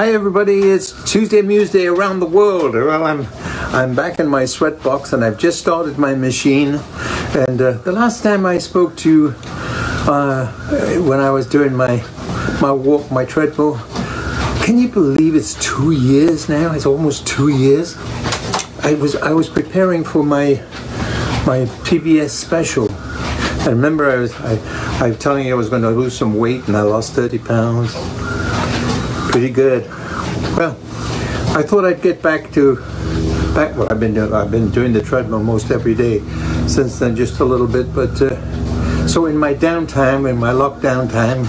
Hi everybody, it's Tuesday Museday around the world. Well, I'm I'm back in my sweat box and I've just started my machine. And uh, the last time I spoke to you, uh, when I was doing my my walk, my treadmill, can you believe it's two years now? It's almost two years. I was I was preparing for my my PBS special. I remember I was I, I was telling you I was going to lose some weight and I lost 30 pounds pretty good. Well, I thought I'd get back to back what I've been doing. I've been doing the treadmill most every day since then, just a little bit. But uh, so in my downtime, in my lockdown time,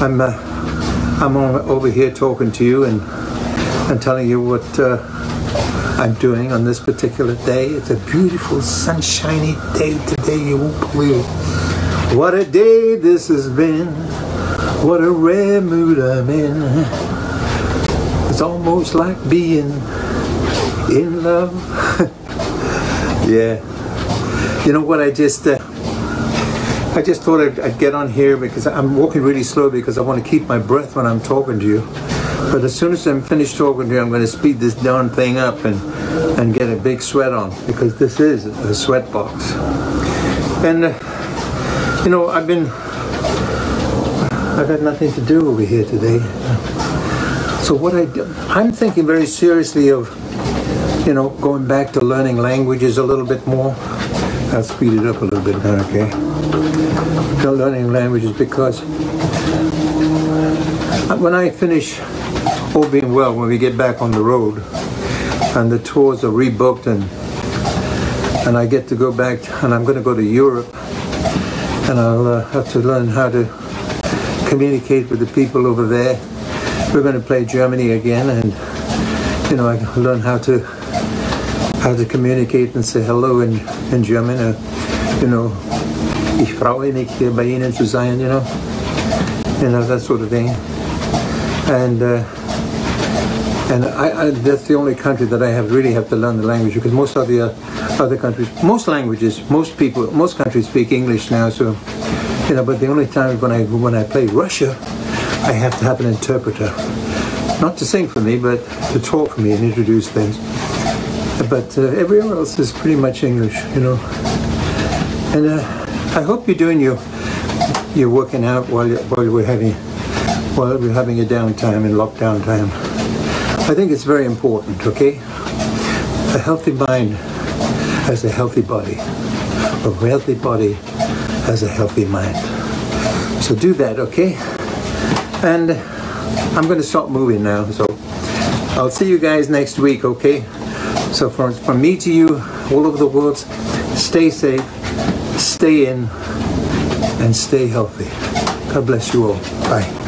I'm uh, I'm over here talking to you and and telling you what uh, I'm doing on this particular day. It's a beautiful, sunshiny day today. You won't believe. What a day this has been. What a rare mood I'm in. It's almost like being in love. yeah. You know what? I just uh, I just thought I'd, I'd, get on here because I'm walking really slow because I want to keep my breath when I'm talking to you. But as soon as I'm finished talking to you, I'm going to speed this darn thing up and and get a big sweat on because this is a sweat box. And uh, you know, I've been I've had nothing to do over here today. So what I do, I'm thinking very seriously of, you know, going back to learning languages a little bit more. I'll speed it up a little bit now, okay? To learning languages because when I finish all being well, when we get back on the road and the tours are rebooked and and I get to go back and I'm going to go to Europe and I'll uh, have to learn how to communicate with the people over there. We're going to play Germany again, and you know, I learn how to how to communicate and say hello in in German. Uh, you know, ich freue mich hier bei Ihnen zu sein. You know, you know that sort of thing, and. Uh, and I, I, that's the only country that I have really have to learn the language because most of the uh, other countries, most languages, most people, most countries speak English now. So you know, but the only time when I when I play Russia, I have to have an interpreter, not to sing for me, but to talk for me and introduce things. But uh, everywhere else is pretty much English, you know. And uh, I hope you're doing your you're working out while you, while we're having while we're having a downtime in lockdown time. I think it's very important. Okay, a healthy mind has a healthy body. A healthy body has a healthy mind. So do that, okay? And I'm going to stop moving now. So I'll see you guys next week, okay? So from, from me to you, all over the world, stay safe, stay in, and stay healthy. God bless you all. Bye.